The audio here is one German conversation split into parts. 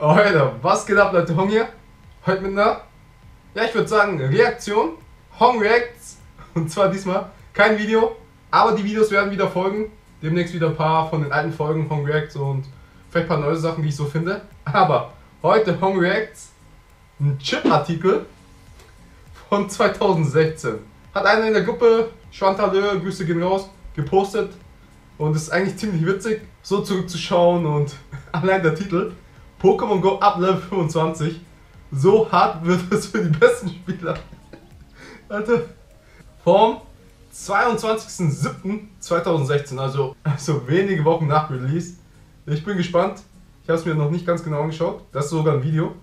Oh, Alter, was geht ab, Leute? Hong hier. Heute mit einer, ja, ich würde sagen, Reaktion. Hong Reacts. Und zwar diesmal kein Video, aber die Videos werden wieder folgen. Demnächst wieder ein paar von den alten Folgen Hong Reacts und vielleicht ein paar neue Sachen, die ich so finde. Aber heute Hong Reacts, ein Chip-Artikel von 2016. Hat einer in der Gruppe, Chantalö, Grüße gehen raus, gepostet. Und es ist eigentlich ziemlich witzig, so zurückzuschauen und allein der Titel. Pokémon Go ab Level 25. So hart wird es für die besten Spieler. Alter. Vom 22.07.2016, also, also wenige Wochen nach Release. Ich bin gespannt. Ich habe es mir noch nicht ganz genau angeschaut. Das ist sogar ein Video.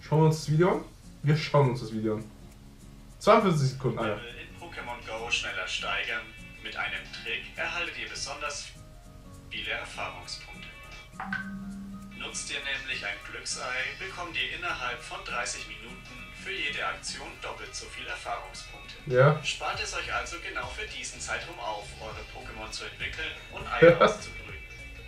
Schauen wir uns das Video an. Wir schauen uns das Video an. 42 Sekunden, Alter. in Pokémon Go schneller steigern. Mit einem Trick erhaltet ihr besonders viele Erfahrungspunkte. Nutzt ihr nämlich ein Glücksei, bekommt ihr innerhalb von 30 Minuten für jede Aktion doppelt so viel Erfahrungspunkte. Ja. Spart es euch also genau für diesen Zeitraum auf, eure Pokémon zu entwickeln und Eier auszubrüten.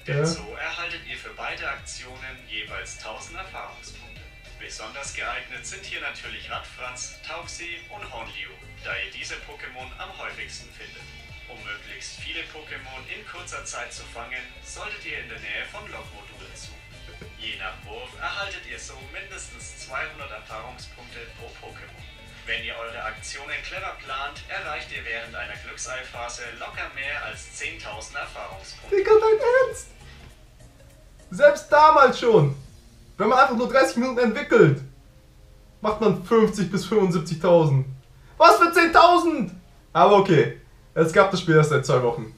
Denn ja. so erhaltet ihr für beide Aktionen jeweils 1000 Erfahrungspunkte. Besonders geeignet sind hier natürlich Radfranz, Tauxi und Hornliu, da ihr diese Pokémon am häufigsten findet. Um möglichst viele Pokémon in kurzer Zeit zu fangen, solltet ihr in der Nähe von suchen. Je nach Wurf erhaltet ihr so mindestens 200 Erfahrungspunkte pro Pokémon. Wenn ihr eure Aktionen clever plant, erreicht ihr während einer Glückseilphase locker mehr als 10.000 Erfahrungspunkte. Digga, dein Ernst? Selbst damals schon, wenn man einfach nur 30 Minuten entwickelt, macht man 50 bis 75.000. Was für 10.000? Aber okay, es gab das Spiel erst seit zwei Wochen.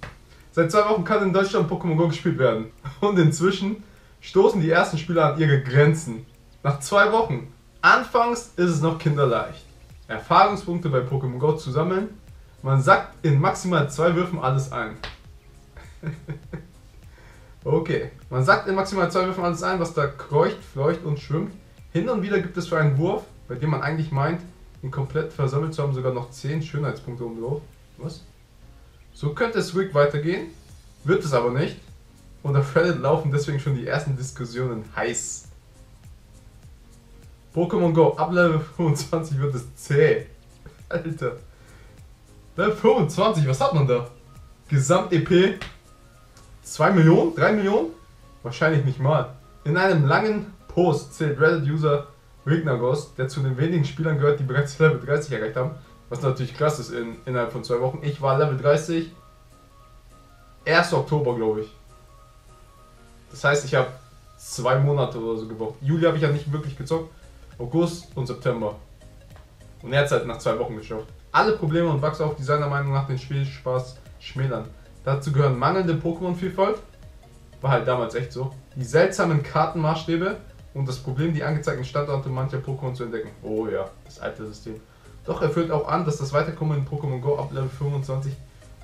Seit zwei Wochen kann in Deutschland Pokémon Go gespielt werden. Und inzwischen stoßen die ersten Spieler an ihre Grenzen. Nach zwei Wochen. Anfangs ist es noch kinderleicht. Erfahrungspunkte bei Pokémon Go zu sammeln. Man sagt in maximal zwei Würfen alles ein. okay, man sagt in maximal zwei Würfen alles ein, was da kreucht, fleucht und schwimmt. Hin und wieder gibt es für einen Wurf, bei dem man eigentlich meint, ihn komplett versammelt zu haben, sogar noch 10 Schönheitspunkte oben. Was? So könnte es ruhig weitergehen, wird es aber nicht. Und auf Reddit laufen deswegen schon die ersten Diskussionen heiß. Pokémon Go, ab Level 25 wird es zäh. Alter. Level 25, was hat man da? Gesamt-EP 2 Millionen? 3 Millionen? Wahrscheinlich nicht mal. In einem langen Post zählt Reddit-User Rignagos, der zu den wenigen Spielern gehört, die bereits Level 30 erreicht haben. Was natürlich krass ist in, innerhalb von zwei Wochen. Ich war Level 30. 1. Oktober, glaube ich. Das heißt, ich habe zwei Monate oder so gebraucht. Juli habe ich ja nicht wirklich gezockt. August und September. Und er hat es halt nach zwei Wochen geschafft. Alle Probleme und Bugs auch, die seiner Meinung nach den Spielspaß schmälern. Dazu gehören mangelnde Pokémon-Vielfalt. War halt damals echt so. Die seltsamen Kartenmaßstäbe und das Problem, die angezeigten Standorte mancher Pokémon zu entdecken. Oh ja, das alte System. Doch er führt auch an, dass das Weiterkommen in Pokémon Go ab Level 25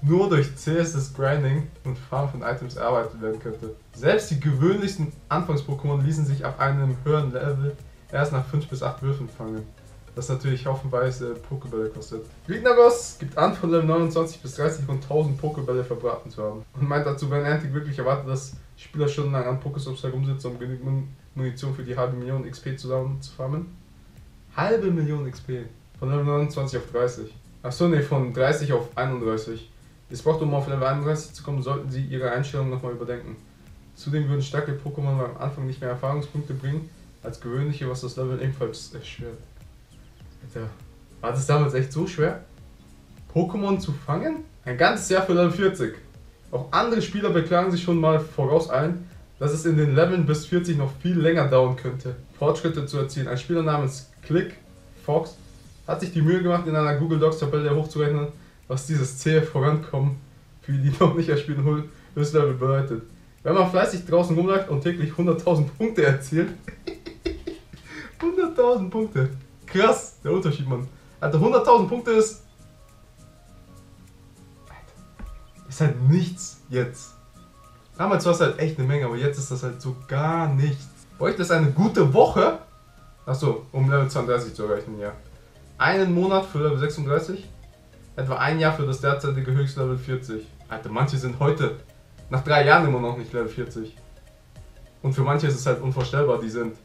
nur durch CSS Grinding und Farm von Items erarbeitet werden könnte. Selbst die gewöhnlichsten Anfangs-Pokémon ließen sich ab einem höheren Level erst nach 5 bis 8 Würfen fangen. Das natürlich haufenweise Pokébälle kostet. Gegnagos gibt an, von Level 29 bis 30 und 1000 Pokébälle verbraten zu haben. Und meint dazu, wenn Antic wirklich erwartet, dass Spieler stundenlang an Pokéstops herumsitzen, um genügend Munition für die halbe Million XP zusammen zu farmen. Halbe Million XP. Von Level 29 auf 30. Achso, ne, von 30 auf 31. Es braucht, um auf Level 31 zu kommen, sollten Sie Ihre Einstellung nochmal überdenken. Zudem würden starke Pokémon am Anfang nicht mehr Erfahrungspunkte bringen als gewöhnliche, was das Level ebenfalls erschwert. Alter, war das damals echt so schwer? Pokémon zu fangen? Ein ganzes Jahr für Level 40. Auch andere Spieler beklagen sich schon mal voraus ein, dass es in den Leveln bis 40 noch viel länger dauern könnte, Fortschritte zu erzielen. Ein Spieler namens Click Fox hat sich die Mühe gemacht, in einer Google Docs Tabelle hochzurechnen, was dieses zähe Vorankommen für die noch nicht erspielten Höchstlevel bedeutet. Wenn man fleißig draußen rumläuft und täglich 100.000 Punkte erzielt. 100.000 Punkte. Krass, der Unterschied, Mann. Alter, 100.000 Punkte ist. Alter, ist halt nichts jetzt. Damals war es halt echt eine Menge, aber jetzt ist das halt so gar nichts. Bräuchte es eine gute Woche? Achso, um Level 32 zu erreichen, ja. Einen Monat für Level 36? Etwa ein Jahr für das derzeitige Höchstlevel 40. Alter, manche sind heute, nach drei Jahren immer noch nicht Level 40. Und für manche ist es halt unvorstellbar, die sind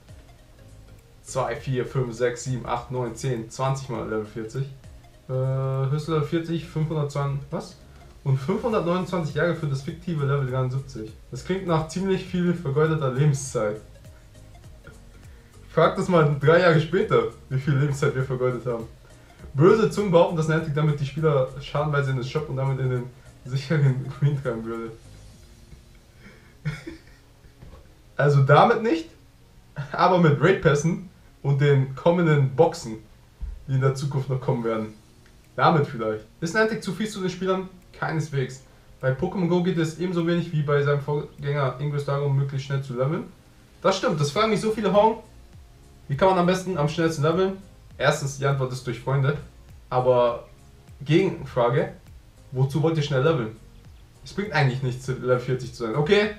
2, 4, 5, 6, 7, 8, 9, 10, 20 mal Level 40. Äh, höchste Level 40, 520, was? Und 529 Jahre für das fiktive Level 73. Das klingt nach ziemlich viel vergeudeter Lebenszeit. Frag das mal drei Jahre später, wie viel Lebenszeit wir vergeudet haben. Böse Zungen behaupten, dass Niantic damit die Spieler schadenweise in den Shop und damit in den sicheren Queen treiben würde. Also damit nicht, aber mit Raid Pässen und den kommenden Boxen, die in der Zukunft noch kommen werden. Damit vielleicht. Ist Niantic zu viel zu den Spielern? Keineswegs. Bei Pokémon Go geht es ebenso wenig wie bei seinem Vorgänger Ingress darum, möglichst schnell zu leveln. Das stimmt, das fragen mich so viele Hong. Wie kann man am besten am schnellsten leveln? Erstens, die Antwort ist durch Freunde. Aber Gegenfrage, wozu wollt ihr schnell leveln? Es bringt eigentlich nichts, Level 40 zu sein. Okay,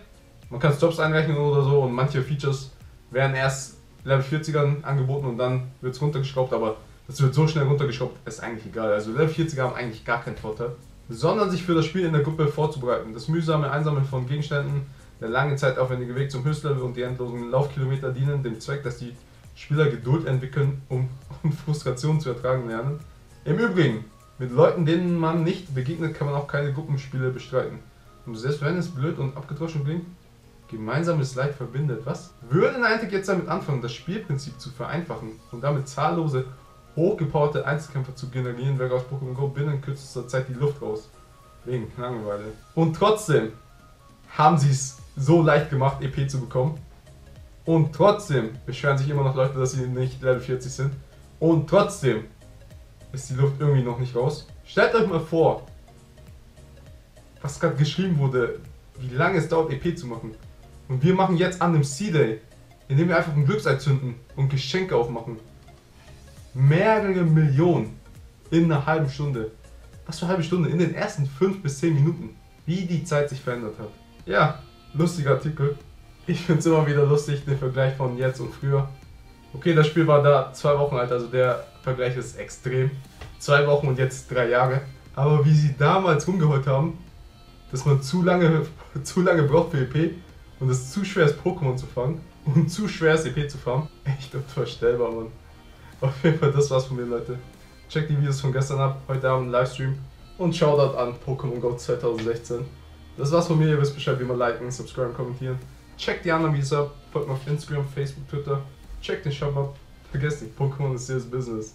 man kann Stops einrechnen oder so und manche Features werden erst Level 40ern angeboten und dann wird es runtergeschraubt, aber das wird so schnell runtergeschraubt, ist eigentlich egal. Also Level 40er haben eigentlich gar keinen Vorteil. Sondern sich für das Spiel in der Gruppe vorzubereiten. Das mühsame Einsammeln von Gegenständen, der lange zeitaufwendige Weg zum Höchstlevel und die endlosen Laufkilometer dienen dem Zweck, dass die Spieler Geduld entwickeln um, und Frustration zu ertragen lernen. Im Übrigen, mit Leuten, denen man nicht begegnet, kann man auch keine Gruppenspiele bestreiten. Und selbst wenn es blöd und abgedroschen klingt, gemeinsames Leid verbindet. Was? Würde Niantic jetzt damit anfangen, das Spielprinzip zu vereinfachen und damit zahllose, hochgepowerte Einzelkämpfer zu generieren, wäre aus Pokémon Go binnen kürzester Zeit die Luft raus. Wegen Langeweile. Und trotzdem haben sie es so leicht gemacht, EP zu bekommen. Und trotzdem beschweren sich immer noch Leute, dass sie nicht Level 40 sind. Und trotzdem ist die Luft irgendwie noch nicht raus. Stellt euch mal vor, was gerade geschrieben wurde, wie lange es dauert, EP zu machen. Und wir machen jetzt an dem C-Day, indem wir einfach ein Glückseil zünden und Geschenke aufmachen. Mehrere Millionen in einer halben Stunde. Was für eine halbe Stunde? In den ersten 5 bis 10 Minuten. Wie die Zeit sich verändert hat. Ja, lustiger Artikel. Ich finde es immer wieder lustig, den Vergleich von jetzt und früher. Okay, das Spiel war da zwei Wochen alt, also der Vergleich ist extrem. Zwei Wochen und jetzt drei Jahre. Aber wie sie damals rumgeholt haben, dass man zu lange, zu lange braucht für EP und es zu schwer ist, Pokémon zu fangen und zu schwer ist, EP zu farmen. Echt unvorstellbar, Mann. Auf jeden Fall, das war's von mir, Leute. Checkt die Videos von gestern ab, heute Abend Livestream und Shoutout an Pokémon Go 2016. Das war's von mir, ihr wisst Bescheid, wie man liken, subscriben, kommentieren. Checkt die Videos ab, folgt mir auf Instagram, Facebook, Twitter. Checkt den Shop ab. Vergesst nicht, Pokémon ist serious Business.